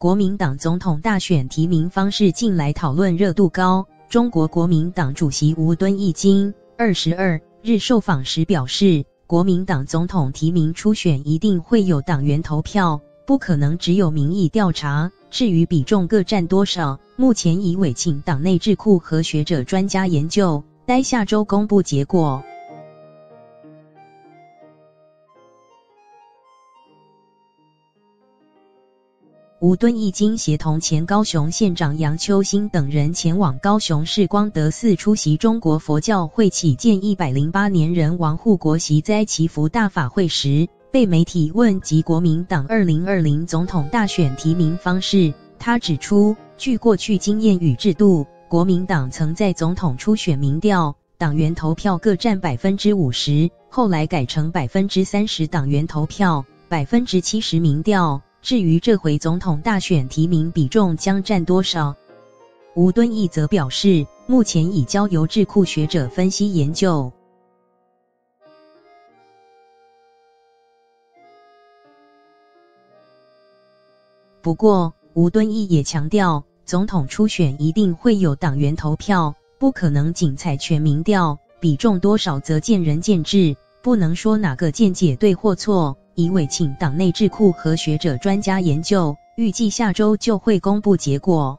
国民党总统大选提名方式近来讨论热度高。中国国民党主席吴敦义今二十二日受访时表示，国民党总统提名初选一定会有党员投票，不可能只有民意调查。至于比重各占多少，目前已委请党内智库和学者专家研究，待下周公布结果。吴敦义经协同前高雄县长杨秋兴等人前往高雄市光德寺出席中国佛教会起建一百零八年人王护国习灾祈福大法会时，被媒体问及国民党二零二零总统大选提名方式，他指出，据过去经验与制度，国民党曾在总统初选民调，党员投票各占百分之五十，后来改成百分之三十党员投票，百分之七十民调。至于这回总统大选提名比重将占多少，吴敦义则表示，目前已交由智库学者分析研究。不过，吴敦义也强调，总统初选一定会有党员投票，不可能仅采全民调，比重多少则见仁见智，不能说哪个见解对或错。已委请党内智库和学者专家研究，预计下周就会公布结果。